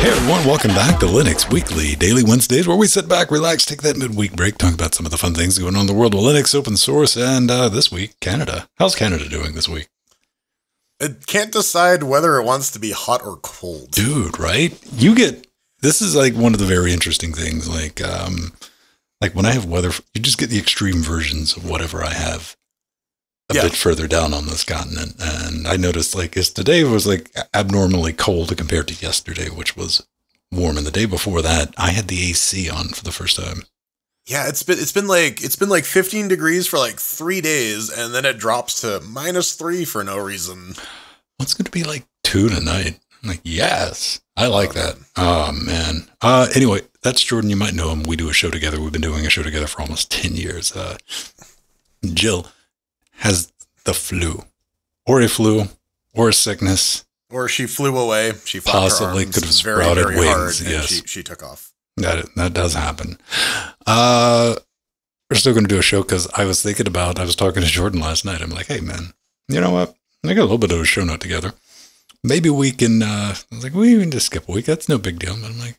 Hey everyone, welcome back to Linux Weekly Daily Wednesdays, where we sit back, relax, take that midweek break, talk about some of the fun things going on in the world of Linux, open source, and uh, this week, Canada. How's Canada doing this week? It can't decide whether it wants to be hot or cold. Dude, right? You get this is like one of the very interesting things. Like, um, like when I have weather, you just get the extreme versions of whatever I have a Yeah. bit further down on this continent. And I noticed like is today was like abnormally cold compared to yesterday, which was warm. And the day before that, I had the AC on for the first time. Yeah, it's been it's been like it's been like 15 degrees for like three days, and then it drops to minus three for no reason. What's going to be like two tonight? I'm like, yes, I like that. Oh man. Uh, anyway, that's Jordan. You might know him. We do a show together. We've been doing a show together for almost ten years. Uh, Jill has the flu, or a flu, or a sickness. Or she flew away. She Possibly could have sprouted very wings, yes. she, she took off. That that does happen. Uh, we're still going to do a show because I was thinking about. I was talking to Jordan last night. I'm like, hey man, you know what? I got a little bit of a show note together. Maybe we can. Uh, I was like, we can just skip a week. That's no big deal. But I'm like,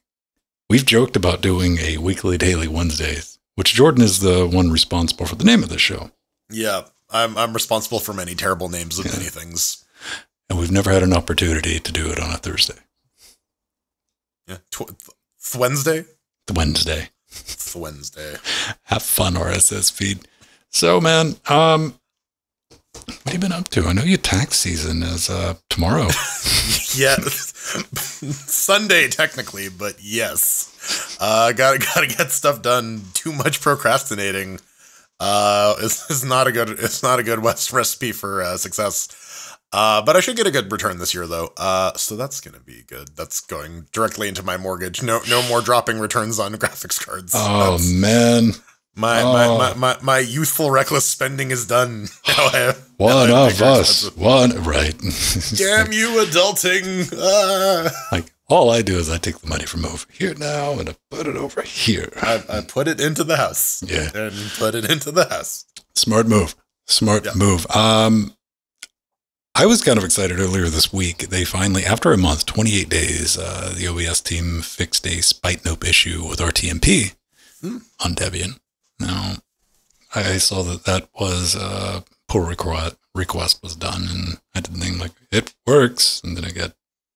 we've joked about doing a weekly, daily Wednesdays, which Jordan is the one responsible for the name of the show, Yeah, I'm I'm responsible for many terrible names of Yeah. many things. and we've never had an opportunity to do it on a Thursday, Yeah, Tw- th- Wednesday, the Wednesday. Wednesday. have fun RSS feed. So man, um what have you been up to? I know your tax season is uh tomorrow. yeah, Sunday technically, but yes, uh, gotta gotta get stuff done. Too much procrastinating. Uh, is is not a good it's not a good West recipe for uh, success. Uh, but I should get a good return this year though. Uh, so that's gonna be good. That's going directly into my mortgage. No no more dropping returns on graphics cards. oh That's- man. my, oh. my, my my my youthful reckless spending is done. Now I have- now I One have of us. expenses. One right. Damn you, adulting! Ah. like all I do is I take the money from over here now and I put it over here. I, I put it into the house. Yeah. And put it into the house. Smart move. Smart Yeah. move. Um I was kind of excited earlier this week. They finally, after a month, 28 days, uh, the OBS team fixed a spite nope issue with RTMP Hmm. on Debian. Now, I saw that that was uh, pull request, request was done, and I did think like it works, and then I got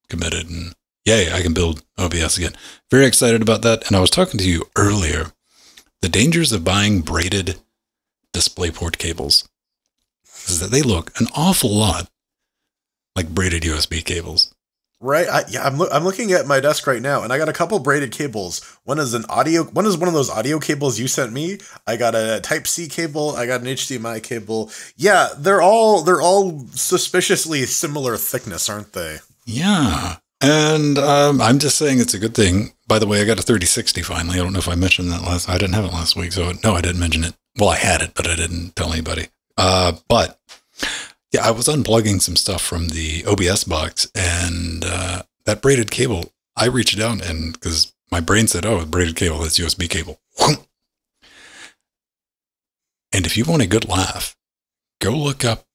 committed, and yay, I can build OBS again. Very excited about that. And I was talking to you earlier, the dangers of buying braided DisplayPort cables is that they look an awful lot like braided USB cables. Right? I, yeah, I'm, loo- I'm looking at my desk right now, and I got a couple braided cables. One is an audio. One is one of those audio cables you sent me. I got a Type C cable. I got an HDMI cable. Yeah, they're all they're all suspiciously similar thickness, aren't they? Yeah. And um, I'm just saying it's a good thing. By the way, I got a 3060 finally. I don't know if I mentioned that last. I didn't have it last week, so no, I didn't mention it. Well, I had it, but I didn't tell anybody. Uh, but yeah, I was unplugging some stuff from the OBS box, and uh, that braided cable. I reached down and because my brain said, "Oh, braided cable, that's USB cable." And if you want a good laugh, go look up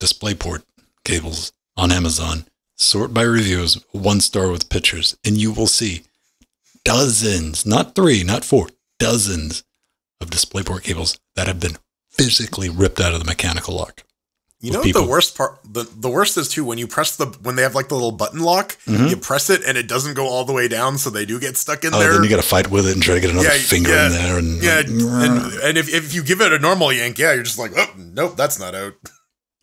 DisplayPort cables on Amazon sort by reviews, one star with pictures, and you will see dozens, not three, not four, dozens of DisplayPort cables that have been physically ripped out of the mechanical lock. You know what the worst part? The, the worst is too when you press the when they have like the little button lock, Mhm. you press it and it doesn't go all the way down, so they do get stuck in Oh, there. then you got to fight with it and try to get another Yeah, finger yeah, in there, and yeah, and, and if, if you give it a normal yank, yeah, you're just like, oh, nope, that's not out.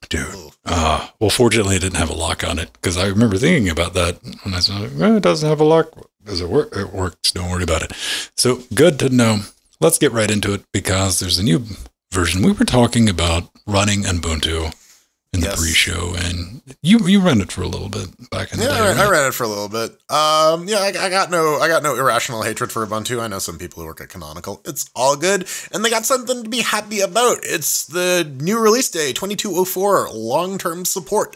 Dude. Uh, well, fortunately, it didn't have a lock on it because I remember thinking about that when I said, well, it doesn't have a lock. Does it work? It works. Don't worry about it. So good to know. Let's get right into it because there's a new version. We were talking about running Ubuntu in the Yes. pre-show, and you you ran it for a little bit back in the Yeah, day. I, ran, I right? ran it for a little bit. Um, yeah, I, I got no, I got no irrational hatred for Ubuntu. I know some people who work at Canonical. It's all good, and they got something to be happy about. It's the new release day, twenty two oh four. Long term support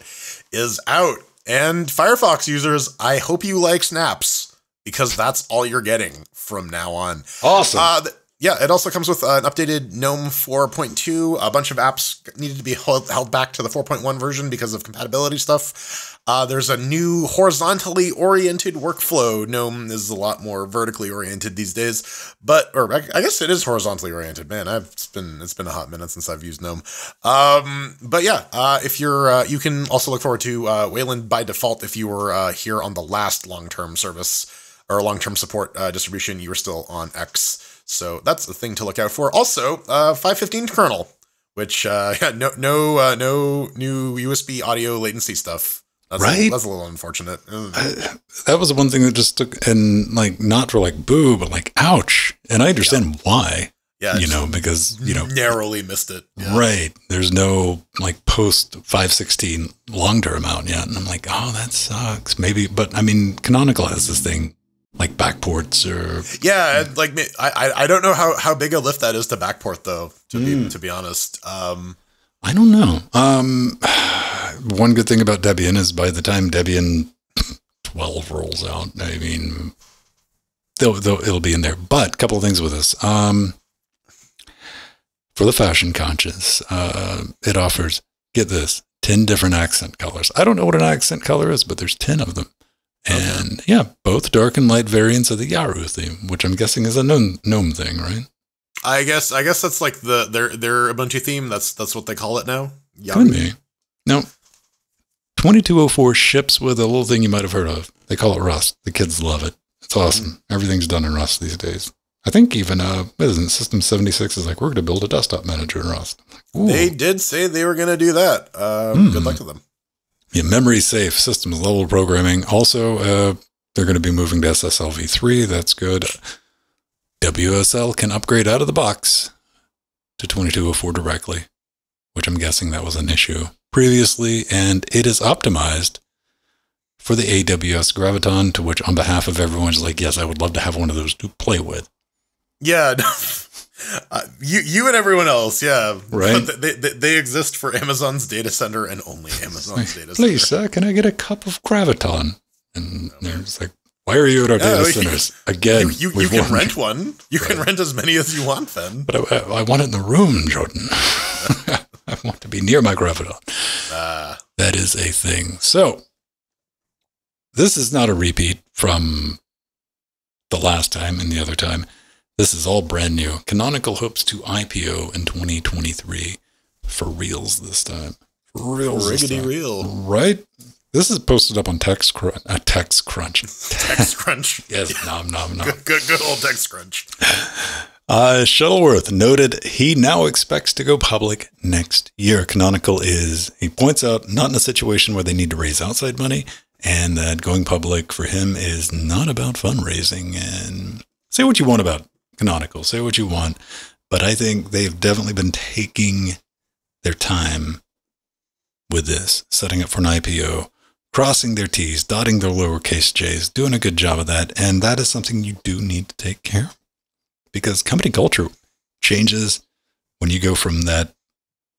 is out, and Firefox users, I hope you like snaps because that's all you're getting from now on. Awesome. Uh, th- yeah, it also comes with an updated GNOME 4.2. A bunch of apps needed to be held, back to the 4.1 version because of compatibility stuff. Uh, there's a new horizontally oriented workflow. GNOME is a lot more vertically oriented these days, but or I, I guess it is horizontally oriented. Man, I've it's been it's been a hot minute since I've used GNOME. Um, but yeah, uh, if you're uh, you can also look forward to uh, Wayland by default if you were uh, here on the last long term service or long term support uh, distribution. You were still on X. So that's the thing to look out for. Also, uh, 515 kernel, which uh, yeah, no no uh, no new USB audio latency stuff. That's Right? A, that's a little unfortunate. I, that was the one thing that just took, and like not for like boo, but like ouch. And I understand why, yeah, you know, because you know, narrowly missed it. Yeah. right? There's no like post 516 long term out yet, and I'm like, oh, that sucks. Maybe, but I mean, Canonical has this thing like backports or Yeah, like I I I don't know how how big a lift that is to backport though. To Hmm. be to be honest, um, I don't know. Um, one good thing about Debian is by the time Debian 12 rolls out, I mean, they'll, they'll, it'll be in there. But a couple of things with this. Um, for the fashion conscious, uh, it offers, get this, 10 different accent colors. I don't know what an accent color is, but there's 10 of them. And yeah, both dark and light variants of the Yaru theme, which I'm guessing is a gnome, gnome thing, right? I guess I guess that's like the their their Ubuntu theme. That's that's what they call it now. Yeah, Could be. No. 2204 ships with a little thing you might have heard of. They call it Rust. The kids love it. It's awesome. Everything's done in Rust these days. I think even uh, what is it, System 76 is like, we're going to build a desktop manager in Rust. Ooh. They did say they were going to do that. Uh, Good Hmm. luck to them. Yeah, memory safe systems level programming. Also, uh, they're going to be moving to SSL v3. That's good. WSL can upgrade out of the box to 2204 directly, which I'm guessing that was an issue previously, and it is optimized for the AWS Graviton, to which, on behalf of everyone, is like, yes, I would love to have one of those to play with. Yeah, uh, you you and everyone else, yeah, Right. But they, they they exist for Amazon's data center and only Amazon's data center. Please, sir, can I get a cup of Graviton? And they're just like, why are you at our data well, you- centers again? You, you, you can warned rent one. You can rent as many as you want, then. But I, I want it in the room, Jordan. I want to be near my graviton. Uh, That is a thing. So, this is not a repeat from the last time and the other time. This is all brand new. Canonical hopes to IPO in 2023 for reals this time. For reals riggedy real. Right? This is posted up on TextCrunch. Uh, TextCrunch. TechCrunch. Yes, nom nom nom. Good, good, good old TechCrunch. Uh, Shuttleworth noted he now expects to go public next year. Canonical is, he points out, not in a situation where they need to raise outside money, and that going public for him is not about fundraising. And say what you want about Canonical, say what you want, but I think they've definitely been taking their time with this, setting up for an IPO, crossing their T's, dotting their lowercase j's, doing a good job of that. And that is something you do need to take care of because company culture changes when you go from that,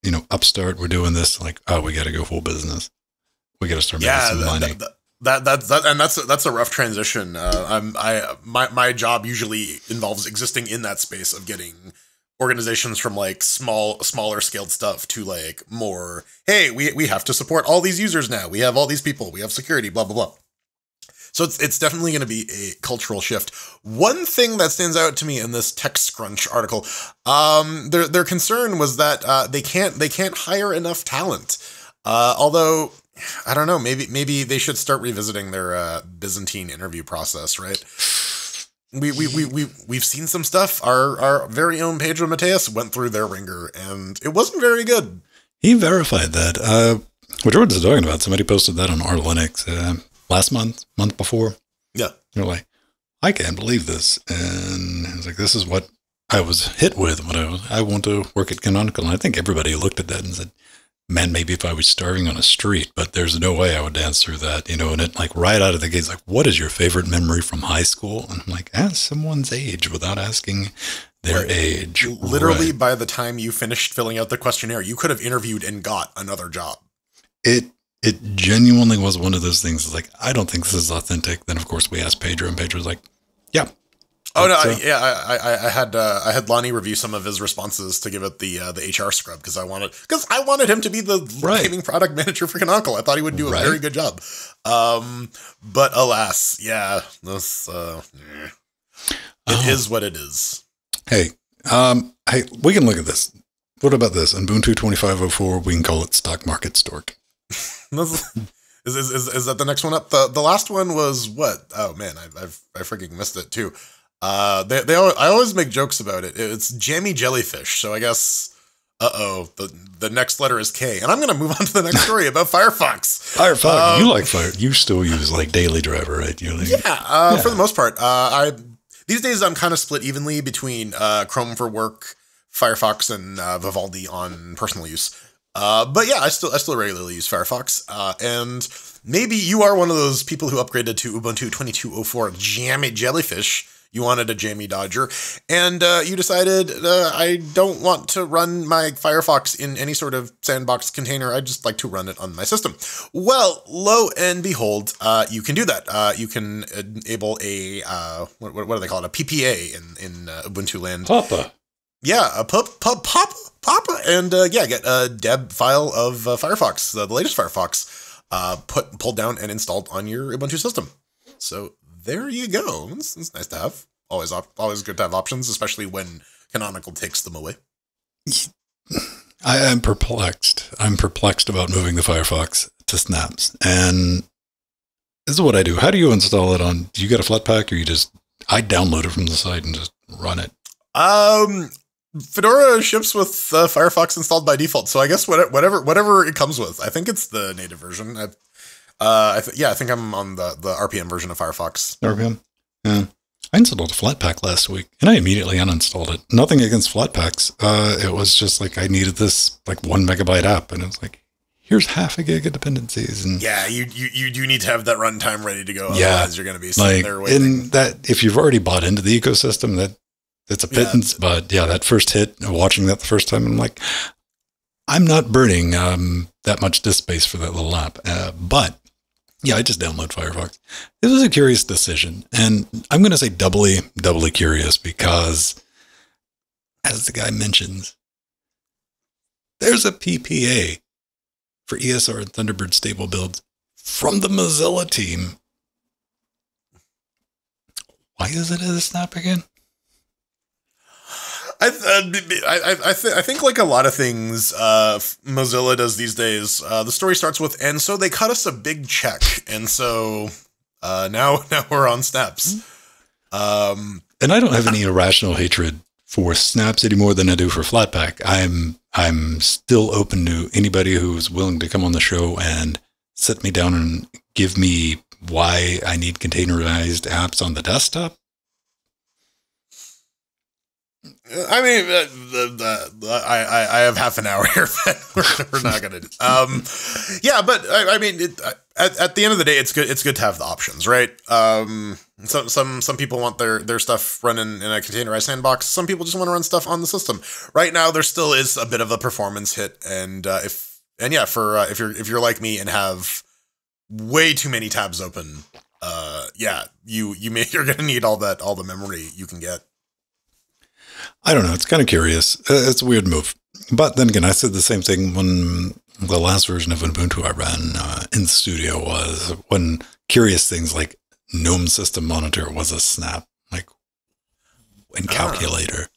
you know, upstart, we're doing this, like, oh, we got to go full business. We got to start making Yeah, some that, money. that, that, that, that's that, and that's that's a rough transition. Uh, I'm I my my job usually involves existing in that space of getting organizations from like small smaller scaled stuff to like more hey we we have to support all these users now. We have all these people. We have security blah blah blah. So it's it's definitely going to be a cultural shift. One thing that stands out to me in this TechCrunch article um their their concern was that uh, they can't they can't hire enough talent. Uh, although I don't know maybe maybe they should start revisiting their uh, Byzantine interview process right we we we we we've seen some stuff. Our our very own Pedro Mateus went through their ringer, and it wasn't very good. He verified that. Uh, what Jordan's talking about, somebody posted that on our Linux uh, last month, month before. Yeah. They're like, I can't believe this. And I was like, this is what I was hit with when I was, I want to work at Canonical. And I think everybody looked at that and said, man, maybe if I was starving on a street, but there's no way I would dance through that, you know, and it like right out of the gates, like, what is your favorite memory from high school? And I'm like, ask someone's age without asking their Right. age. Literally, Right. by the time you finished filling out the questionnaire, you could have interviewed and got another job. it it genuinely was one of those things. Like I don't think this is authentic. Then of course we asked Pedro, and Pedro's like, "Yeah, Oh no, I, uh, yeah, I, I, I had uh, I had Lonnie review some of his responses to give it the uh, the HR scrub because I wanted because I wanted him to be the Right. gaming product manager for Canonical. I thought he would do a Right. very good job. Um, but alas, yeah, this uh, eh. it is Oh. what it is. Hey, um, hey, we can look at this. What about this? Ubuntu 2504, we can call it stock market stork. Is, is, is, is that the next one up? The the last one was what? Oh man, I, I've I freaking missed it too. Uh, they they I always make jokes about it. It's jammy jellyfish. So I guess, uh oh, the the next letter is K, and I'm gonna move on to the next story about Firefox. Firefox, Um, you like Fire. You still use like Daily Driver, right? Like, Yeah, uh, Yeah. for the most part. Uh, I these days I'm kind of split evenly between uh, Chrome for work, Firefox, and uh, Vivaldi on personal use. Uh, but yeah, I still I still regularly use Firefox. Uh, and maybe you are one of those people who upgraded to Ubuntu 2204 Jammy Jellyfish. You wanted a Jammy Dodger, and uh, you decided uh, I don't want to run my Firefox in any sort of sandbox container. I just like to run it on my system. Well, lo and behold, uh, you can do that. Uh, you can enable a uh, what, what do they call it? A PPA in in uh, Ubuntu land. Papa. Yeah, a pup, pup, pop, papa, and uh, yeah, get a deb file of uh, Firefox, uh, the latest Firefox, uh, put pulled down and installed on your Ubuntu system. So there you go. It's, it's nice to have. Always, op- always good to have options, especially when Canonical takes them away. I am perplexed. I'm perplexed about moving the Firefox to Snaps. And this is what I do. How do you install it on? Do you get a Flatpak or you just, I download it from the site and just run it? Um, Fedora ships with uh, Firefox installed by default, so I guess what- whatever whatever it comes with. I think it's the native version. I, uh, I th- yeah, I think I'm on the the RPM version of Firefox. RPM? Yeah. I installed a Flatpak last week and I immediately uninstalled it. Nothing against Flatpaks. Uh, it was just like I needed this like one megabyte app and it was like, here's half a gig of dependencies. And Yeah, you you you do need to have that runtime ready to go. Yeah, Otherwise, you're going to be sitting like there waiting. in that if you've already bought into the ecosystem that that's a Yeah. pittance but yeah that first hit watching that the first time i'm like i'm not burning um that much disk space for that little app uh, but yeah i just download firefox This was a curious decision and i'm going to say doubly doubly curious because as the guy mentions there's a ppa for esr and thunderbird stable builds from the mozilla team why is it a snap again? I th- I I, I, th- I think like a lot of things uh, Mozilla does these days. Uh, the story starts with, and so they cut us a big check, and so uh, now now we're on snaps. Um, And I don't have any irrational hatred for snaps any more than I do for Flatpak. I'm I'm still open to anybody who's willing to come on the show and sit me down and give me why I need containerized apps on the desktop. I mean, uh, the, the, I, I I have half an hour here, we're, we're not gonna. Um, yeah, but I, I mean, it, at, at the end of the day, it's good. It's good to have the options, right? Um, some some some people want their their stuff running in a containerized sandbox. Some people just want to run stuff on the system. Right now, there still is a bit of a performance hit, and uh, if and yeah, for uh, if you're if you're like me and have way too many tabs open, uh, yeah, you you may you're gonna need all that all the memory you can get. I don't know. It's kind of curious. Uh, It's a weird move. But then again, I said the same thing when the last version of Ubuntu I ran uh, in the studio was when curious things like GNOME System Monitor was a snap, like in Ah. calculator.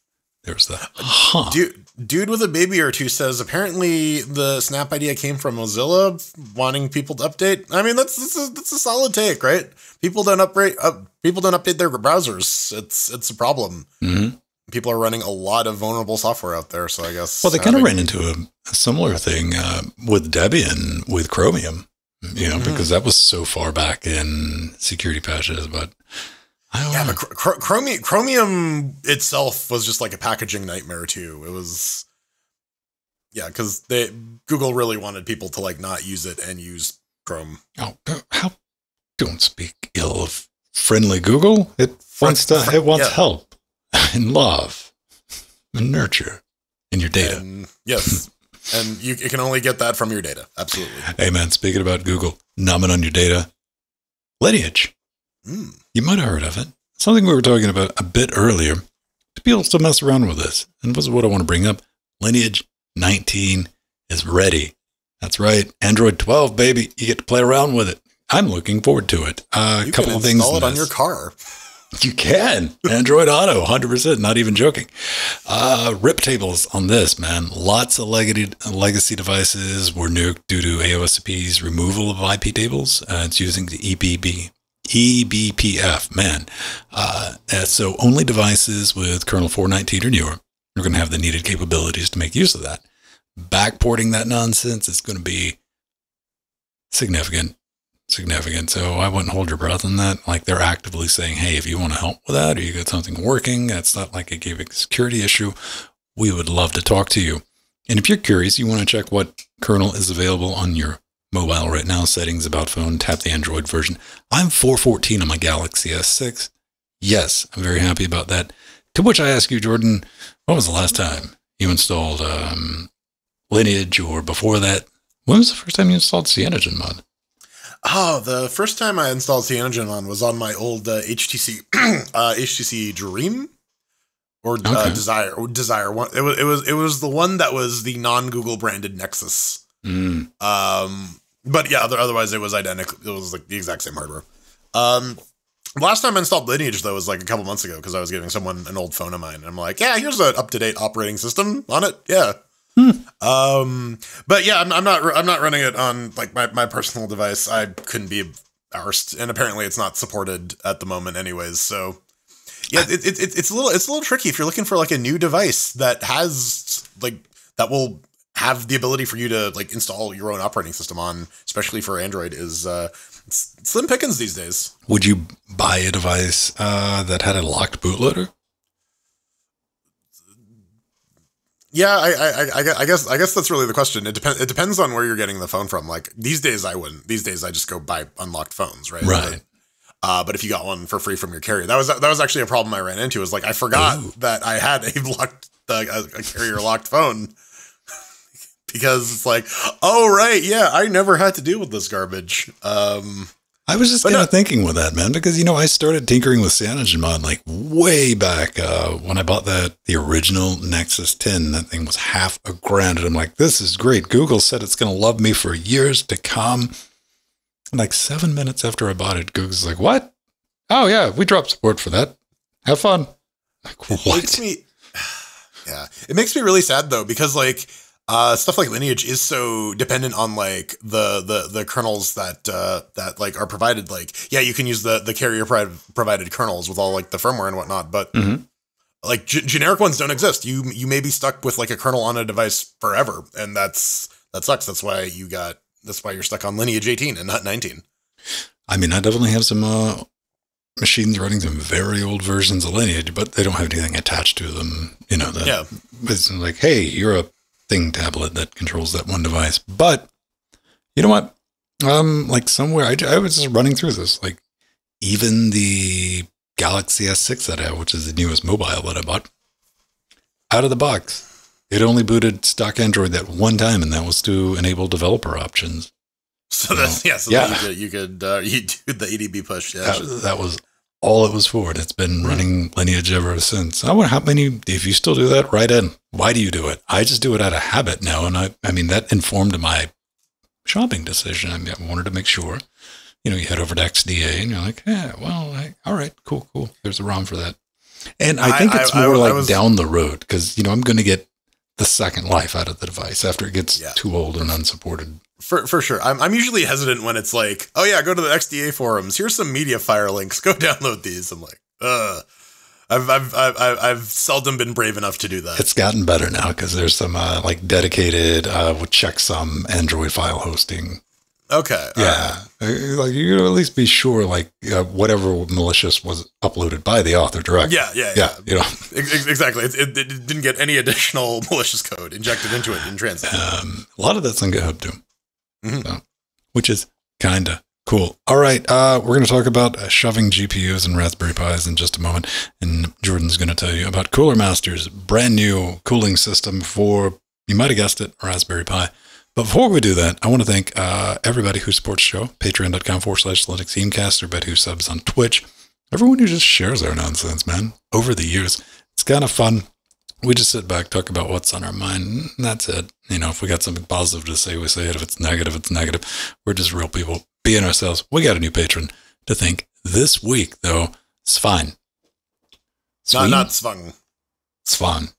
There's the huh. Dude, dude with a baby or two says apparently the snap idea came from Mozilla wanting people to update. I mean, that's that's a, that's a solid take, right? People don't upgrade. Uh, people don't update their browsers. It's it's a problem. Mhm. People are running a lot of vulnerable software out there. So I guess. Well, they kind of ran into a, a similar thing uh, with Debian with Chromium, you know, Mhm. because that was so far back in security patches. But I don't Yeah, know. but Chr- Chr- Chromium Chromium itself was just like a packaging nightmare too. It was. Yeah, because they Google really wanted people to like not use it and use Chrome. Oh, uh, how don't speak ill of friendly Google. It wants to. It wants yeah. help and love and nurture in your data. And yes, and you, you can only get that from your data. Absolutely. hey man, speaking about Google, numbing on your data, Lineage. Mm. You might have heard of it. something we were talking about a bit earlier to be able to mess around with this. And this is what I want to bring up. Lineage 19 is ready. That's right. Android 12, baby. You get to play around with it. I'm looking forward to it. Uh, a couple of things. install it on your car. You can. Android Auto, 100%, not even joking. Uh, rip tables on this, man. Lots of legacy, legacy devices were nuked due to AOSP's removal of IP tables. Uh, it's using the EBB, eBPF, man. Uh, so only devices with kernel 419 or newer are going to have the needed capabilities to make use of that. Backporting that nonsense is going to be significant significant. So I wouldn't hold your breath on that. Like they're actively saying, hey, if you want to help with that or you got something working, that's not like a security issue, we would love to talk to you. And if you're curious, you want to check what kernel is available on your mobile right now, settings, about phone, tap the Android version. I'm 414 on my Galaxy S6. Yes, I'm very happy about that. To which I ask you, Jordan, when was the last time you installed um, Lineage or before that? When was the first time you installed CyanogenMod? Oh, the first time I installed CyanogenMod was on my old uh, HTC uh, HTC Dream or uh, Desire or Desire one. It was it was it was the one that was the non Google branded Nexus. Mm. Um, but yeah, other, otherwise it was identical. It was like the exact same hardware. Um, last time I installed Lineage though was like a couple months ago because I was giving someone an old phone of mine. And I'm like, yeah, here's an up to date operating system on it. Yeah. Um, but yeah, I'm, I'm not I'm not running it on like my, my personal device. I couldn't be arsed, and apparently it's not supported at the moment, anyways. So yeah, it, it, it, it's a little it's a little tricky if you're looking for like a new device that has like that will have the ability for you to like install your own operating system on, especially for Android, is uh, slim pickings these days. Would you buy a device uh, that had a locked bootloader? Yeah, I, I, I, I I guess, I guess that's really the question. It depends. It depends on where you're getting the phone from. Like these days, I wouldn't. These days, I just go buy unlocked phones, right? Right. Uh, but if you got one for free from your carrier, that was that was actually a problem I ran into. Was like I forgot Ooh. that I had a locked uh, a carrier locked phone because it's like, oh right, yeah, I never had to deal with this garbage. Um, I was just kind of thinking with that, man, because you know I started tinkering with CyanogenMod like way back uh, when I bought that the original Nexus 10. That thing was half a grand, and I'm like, this is great. Google said it's going to love me for years to come. And like seven minutes after I bought it, Google's like, what? Oh yeah, we dropped support for that. Have fun. Like It makes what? me yeah it makes me really sad though because like uh stuff like lineage is so dependent on like the the the kernels that uh that like are provided like yeah you can use the the carrier pro- provided kernels with all like the firmware and whatnot but Mhm. like g- generic ones don't exist you you may be stuck with like a kernel on a device forever and that's that sucks that's why you got that's why you're stuck on lineage 18 and not 19 I mean, I definitely have some uh, machines running some very old versions of Lineage, but they don't have anything attached to them. You know, that yeah it's like, hey, you're a thing tablet that controls that one device. But you know what? Um, like somewhere, I, I was just running through this. Like, even the Galaxy S6 that I have, which is the newest mobile that I bought, out of the box, it only booted stock Android that one time, and that was to enable developer options. so that's yeah so Yeah. that you could you could uh you do the adb push yeah That, that was all it was for. And it's been running lineage ever since. I wonder how many, if you still do that, write in. Why do you do it? I just do it out of habit now. And I, I mean, that informed my shopping decision. I, mean, I wanted to make sure, you know, you head over to XDA and you're like, yeah, well, I, all right, cool, cool. There's a ROM for that. And I think I- it's more like was- down the road because, you know, I'm going to get the second life out of the device after it gets Yeah. too old and unsupported. For for sure. I'm I'm usually hesitant when it's like, oh yeah, go to the XDA forums. Here's some MediaFire links. Go download these. I'm like, uh I've I've I've I've, seldom been brave enough to do that. It's gotten better now because there's some uh, like dedicated uh, checksum Android file hosting. okay. Yeah, Uh, like you at least be sure like uh, whatever malicious was uploaded by the author directly. Yeah, yeah, yeah. yeah. You know, Ex- ex- Exactly. It, it, it didn't get any additional malicious code injected into it in transit. um, a lot of that's on GitHub too, Mhm. so, which is kind of cool. All right, uh, we're going to talk about uh, shoving GPUs and Raspberry Pis in just a moment, and Jordan's going to tell you about Cooler Master's brand new cooling system for you might have guessed it, Raspberry Pi. But before we do that, I want to thank uh, everybody who supports the show, patreon.com forward slash Linux Gamecast, everybody who subs on Twitch, everyone who just shares our nonsense, man, over the years. It's kind of fun. We just sit back, talk about what's on our mind, and that's it. You know, if we got something positive to say, we say it. If it's negative, it's negative. We're just real people being ourselves. We got a new patron to thank this week, though. Svein. Not not Svung. Svein.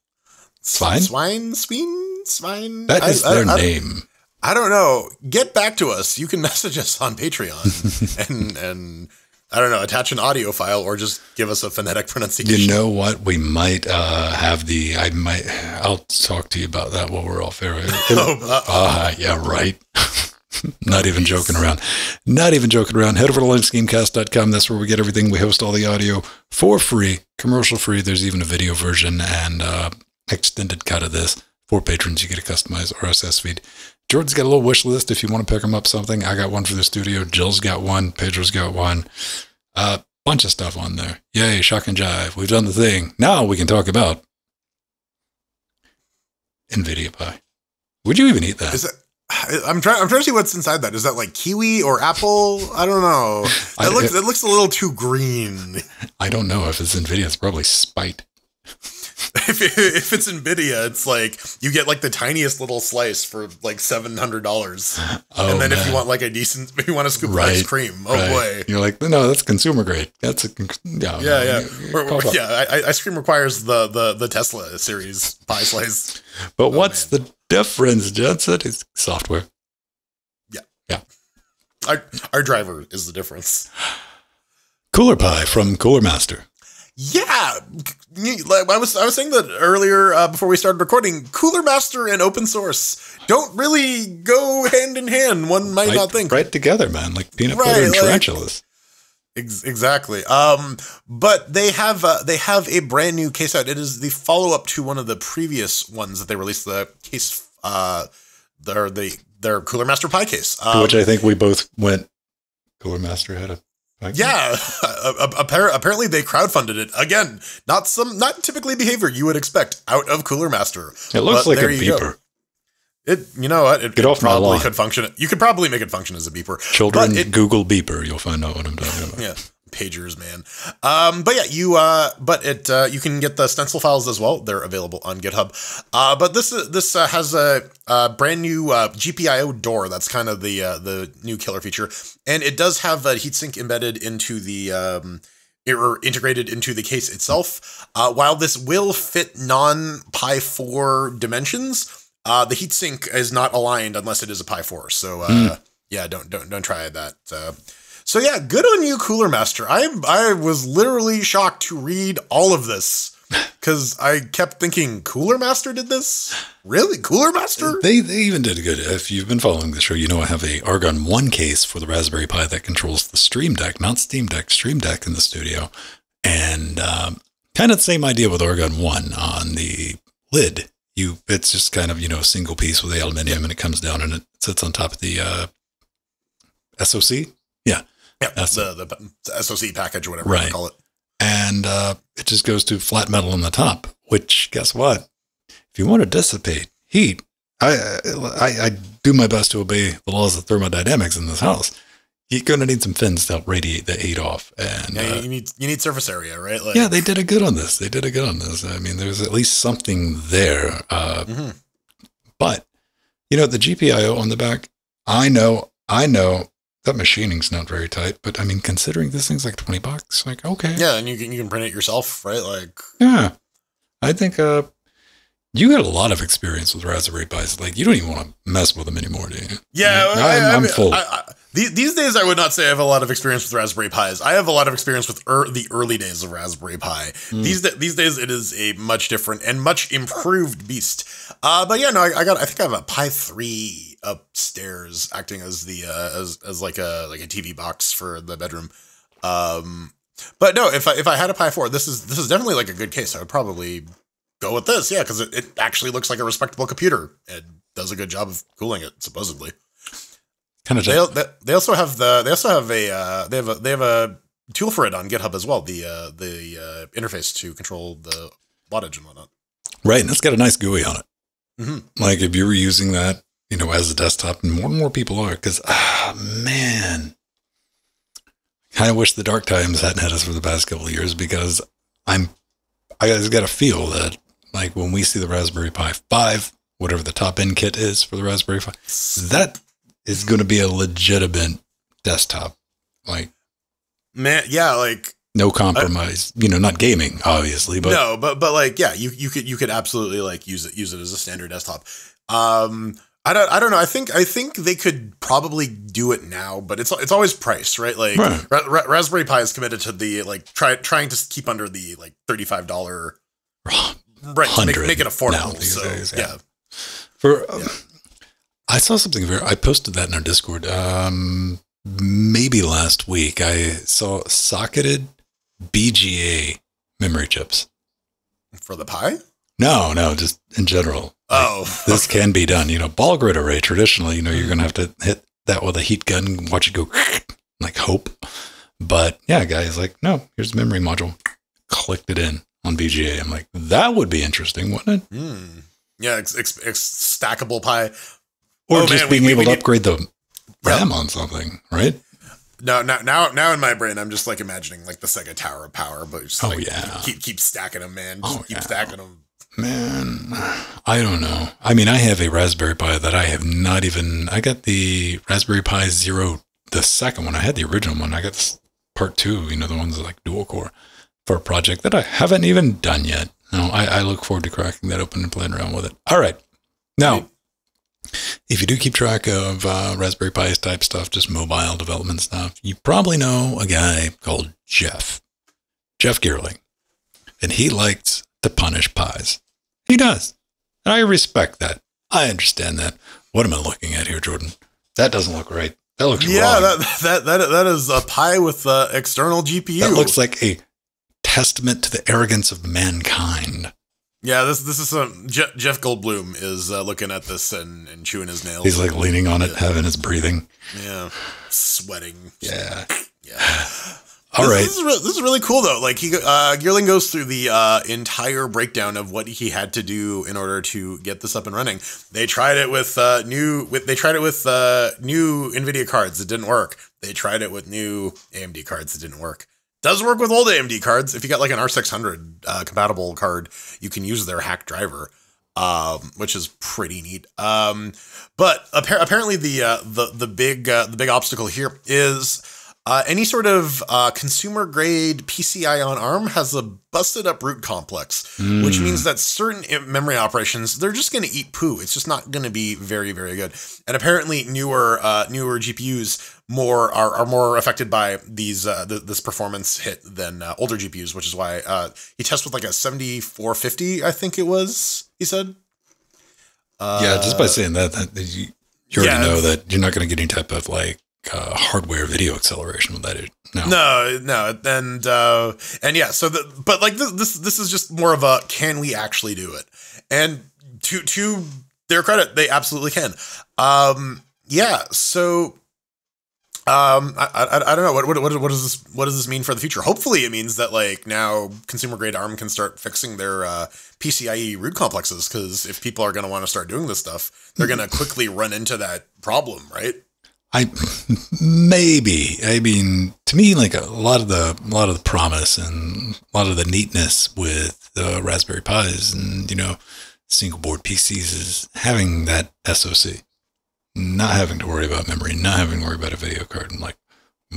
Svein? Swine? Swine? Swine? That is I- I- their I- name. I don't know. Get back to us. You can message us on Patreon and and I don't know, attach an audio file or just give us a phonetic pronunciation. You know what? We might uh, have the. I might. I'll talk to you about that while we're off air. Oh, uh, Ah, yeah, right. Not even joking around. Not even joking around. Head over to linuxgamecast.com. That's where we get everything. We host all the audio for free, commercial free. There's even a video version and uh, extended cut of this for patrons. You get a customized RSS feed. Jordan's got a little wish list if you want to pick him up something. I got one for the studio. Jill's got one. Pedro's got one. A uh, bunch of stuff on there. Yay, shock and jive. We've done the thing. Now we can talk about NVIDIA pie. Would you even eat that? is it I'm trying I'm trying to see what's inside that. Is that like kiwi or apple? I don't know. I- It looks it looks a little too green. I don't know if it's NVIDIA. It's probably spite. if, if it's Nvidia, it's like you get like the tiniest little slice for like seven hundred dollars, Oh, and then if you want like a decent, if you want a scoop of ice cream, oh Right. boy, You're like, no, that's consumer grade. That's a, yeah, yeah, yeah, Or- or- yeah. I, ice cream requires the the the Tesla series pie slice. But oh, what's the difference, Jensen? It's software. Yeah, yeah. Our our driver is the difference. Cooler Pie from Cooler Master. Yeah, like I was I was saying that earlier uh, before we started recording. Cooler Master and open source don't really go hand in hand. One might Right, not think. right together, man, like peanut Right, butter and like- tarantulas. Ex- exactly. Um, but they have uh, they have a brand new case out. It is the follow up to one of the previous ones that they released. The case, uh, their the their Cooler Master Pi case. Um, which I think we both went. Cooler Master had a. yeah, apparently they crowdfunded it again. Not some not typically behavior you would expect out of Cooler Master. It looks But like a there you go. beeper. It you know what? It, Get it off my probably lawn. could function. You could probably make it function as a beeper. Children, it- Google beeper. You'll find out what I'm talking about. yeah pagers man. Um but yeah you uh but it uh you can get the stencil files as well. They're available on github. Uh but this uh, this uh, has a, uh brand new uh gpio door. That's kind of the uh the new killer feature. And it does have a heatsink embedded into the um or integrated into the case itself. Uh while this will fit non pi 4 dimensions uh the heatsink is not aligned unless it is a pi 4 so uh yeah don't don't don't try that uh so yeah, good on you, Cooler Master. I I was literally shocked to read all of this because I kept thinking Cooler Master did this. Really, Cooler Master? They, they even did good. If you've been following the show, you know I have a Argon One case for the Raspberry Pi that controls the Stream Deck, not Steam Deck, Stream Deck in the studio, and um, kind of the same idea with Argon One on the lid. You, it's just kind of you know a single piece with the aluminium, and it comes down and it sits on top of the uh, SoC. Yeah, Yeah, That's the, the the SOC package or whatever you Right. call it. and uh, it just goes to flat metal on the top. Which, guess what? If you want to dissipate heat, I, I I do my best to obey the laws of thermodynamics in this house. You're going to need some fins to help radiate that heat off. And Yeah, uh, you need you need surface area, right? Like, yeah, they did a good on this. They did a good on this. I mean, there's at least something there. Uh, Mhm. But you know, the GPIO on the back. I know, I know that machining's not very tight, but I mean, considering this thing's like twenty bucks, like okay, yeah, and you can you can print it yourself, right? Like, Yeah. I think uh you got a lot of experience with Raspberry Pis. Like you don't even want to mess with them anymore, do you? yeah, I'm, I, I I'm mean, full. I, I, these, these days, I would not say I have a lot of experience with Raspberry Pis. I have a lot of experience with er, the early days of Raspberry Pi. Hmm. These these days, it is a much different and much improved beast. Uh, but yeah, no, I, I got. I think I have a Pi three upstairs, acting as the uh, as as like a like a TV box for the bedroom. Um, but no, if I if I had a Pi four, this is this is definitely like a good case. I would probably go with this, yeah, because it, it actually looks like a respectable computer and does a good job of cooling it, supposedly. kind of They, they they also have the they also have a uh, they have a they have a tool for it on GitHub as well. The uh, the uh, interface to control the wattage and whatnot. right, and it's got a nice GUI on it. Mhm. Like if you were using that, you know, as a desktop, and more and more people are, because ah man, I kind of wish the dark times hadn't had us for the past couple of years because I'm, I just got to feel that like when we see the Raspberry Pi 5, whatever the top end kit is for the Raspberry Pi, that is going to be a legitimate desktop. Like, Man, yeah, like no compromise. you know, not gaming, obviously, but no, but but like yeah, you you could you could absolutely like use it use it as a standard desktop. Um, I don't I don't know. I think I think they could probably do it now, but it's it's always price, right? Like Right. Ra- Ra- Raspberry Pi is committed to the like try trying to keep under the like thirty five dollar right to make, make it affordable. So days, yeah. yeah. For um, I saw something very. I posted that in our Discord. Um, maybe last week I saw socketed BGA memory chips. for the Pi. No, no, just in general. Oh, This can be done. You know, ball grid array. Traditionally, you know, you're gonna have to hit that with a heat gun, watch it go, like hope. But yeah, guys, like, no, here's the memory module. Clicked it in on BGA. I'm like, that would be interesting, wouldn't it? Hmm. yeah, ex- ex- ex- stackable Pi. Or Oh, just man, being we- able we to upgrade the Yeah. RAM on something, right? No, now, now, now in my brain, I'm just like imagining like the Sega Tower of Power, but just Oh, like yeah. keep keep stacking them, man. Just Oh, keep yeah. stacking them. Man, I don't know. I mean, I have a Raspberry Pi that I have not even. I got the Raspberry Pi Zero, the second one. I had the original one. I got this part two, you know, the ones like dual core for a project that I haven't even done yet. No, I, I look forward to cracking that open and playing around with it. All right. Now, if you do keep track of uh, Raspberry Pi type stuff, just mobile development stuff, you probably know a guy called Jeff, Jeff Geerling. And he likes to punish pies. He does. And I respect that. I understand that. What am I looking at here, Jordan? That doesn't look right. That looks Yeah, wrong. that, that that that is a Pi with uh, external GPU. that looks like a testament to the arrogance of mankind. yeah. This this is some Je- Jeff Goldblum is uh, looking at this and, and chewing his nails. He's like leaning on it, having his breathing. yeah, sweating. Yeah. yeah. All this, right. This is, re- this is really cool though. Like he, uh, Geerling goes through the uh, entire breakdown of what he had to do in order to get this up and running. They tried it with uh, new, with they tried it with uh, new Nvidia cards. It didn't work. They tried it with new AMD cards. It didn't work. Does work with old AMD cards. If you got like an R600 uh, compatible card, you can use their hack driver, um, which is pretty neat. Um, but appar- apparently the uh, the the big uh, the big obstacle here is uh, any sort of uh, consumer grade PCI on ARM has a busted up root complex, which Mm. means that certain memory operations they're just going to eat poo. It's just not going to be very very good. And apparently newer uh, newer GPUs more are, are more affected by these uh, th- this performance hit than uh, older GPUs, which is why uh, he tests with like a 7450, I think it was. He said. Uh, yeah, just by saying that, that you, you already yeah, know that you're not going to get any type of like uh, hardware video acceleration with that. No. No, no, and uh, and yeah. So, the, but like this, this, this is just more of a can we actually do it? And to to their credit, they absolutely can. Um, yeah. So, um, I, I, I don't know what what what what does this what does this mean for the future? Hopefully, it means that like now consumer grade ARM can start fixing their uh, PCIe root complexes because if people are going to want to start doing this stuff, they're going to quickly run into that problem, right? I maybe. I mean, to me, like a lot of the a lot of the promise and a lot of the neatness with the Raspberry Pis and you know single board PCs is having that SoC, not having to worry about memory, not having to worry about a video card, and like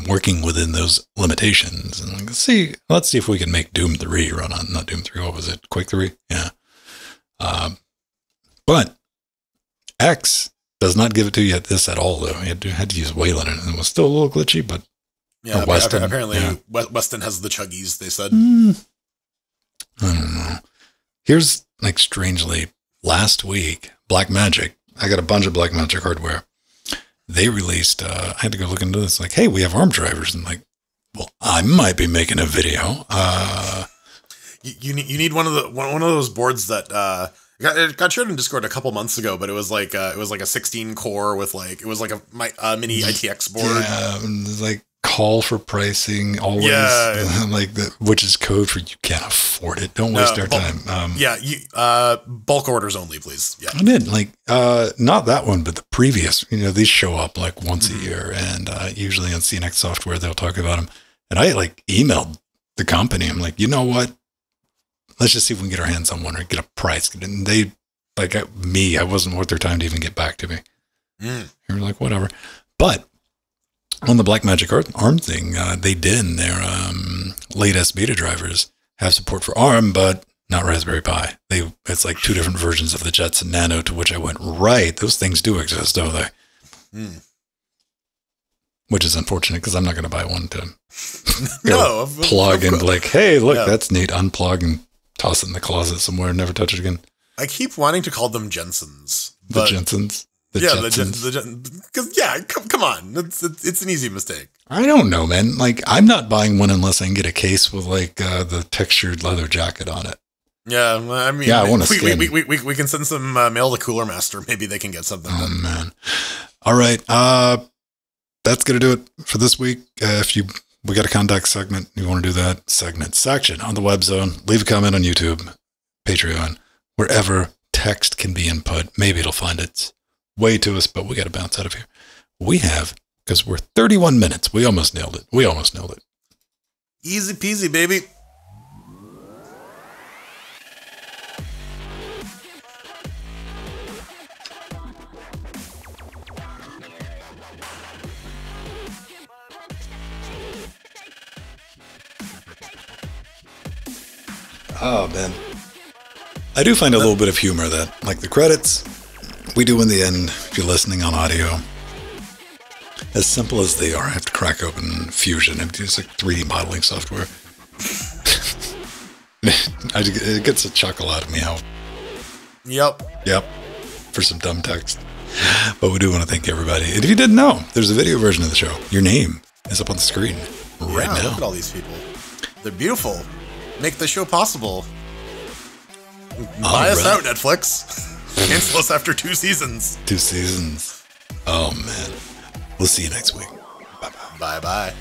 working within those limitations. And like, see, let's see if we can make Doom three run on not Doom three. What was it? Quake three? Yeah. Um, but X does not give it to you at this at all, though. You had to, had to use Wayland, and it was still a little glitchy, but Yeah, Weston, apparently yeah. Weston has the chuggies. They said. mm, I don't know. Here's like strangely, last week, Black Magic. I got a bunch of Black Magic hardware. They released. Uh, I had to go look into this. Like, hey, we have ARM drivers, and like, well, I might be making a video. Uh, You, you need you need one of the one, one of those boards that uh got, it got shared in Discord a couple months ago, but it was like uh, it was like a 16 core with like it was like a my, uh, mini ITX board. yeah, like call for pricing always. Yeah. like the which is code for you can't afford it. Don't waste our but- time. Um, Yeah, you uh bulk orders only, please. Yeah. I did like uh not that one, but the previous. You know, these show up like once Mhm. a year, and uh, usually on CNX software they'll talk about them. And I like emailed the company. I'm like, you know what? Let's just see if we can get our hands on one or get a price. And they, like me, I wasn't worth their time to even get back to me. Mm. They were like, whatever. But on the Black Magic ARM thing, uh, they did in their um, latest beta drivers have support for ARM, but not Raspberry Pi. They it's like two different versions of the Jetson Nano. To which I went, right, those things do exist, don't they? Mm. Which is unfortunate because I'm not going to buy one to No, plug and like, hey, look, Yeah. that's neat. Unplug and toss it in the closet somewhere and never touch it again. I keep wanting to call them Jensens, The Jensens. The yeah, the, Jen- the Jen- cause yeah, come, come on, it's, it's it's an easy mistake. I don't know, man. Like, I'm not buying one unless I can get a case with like uh, the textured leather jacket on it. Yeah, I mean, Yeah, I want we, we, we, we, we, we can send some uh, mail to Cooler Master. Maybe they can get something Oh done. man. All right. Uh that's gonna do it for this week. Uh, if you we got a contact segment, you want to do that segment section on the web zone, leave a comment on YouTube, Patreon, wherever text can be input. Maybe it'll find its way to us, but we gotta bounce out of here. We have because we're 31 minutes. We almost nailed it. We almost nailed it. Easy peasy, baby. Oh man. I do find a little bit of humor that like the credits we do in the end if you're listening on audio. As simple as they are, I have to crack open Fusion and use like 3D modeling software. I, it gets a chuckle out of me how, Yep. yep, for some dumb text. But we do want to thank everybody. And if you didn't know, there's a video version of the show. Your name is up on the screen right yeah, now. look at all these people. They're beautiful. Make the show possible. Buy us out, Netflix. Cancel us after two seasons. Two seasons. Oh man. We'll see you next week. Bye bye. Bye bye.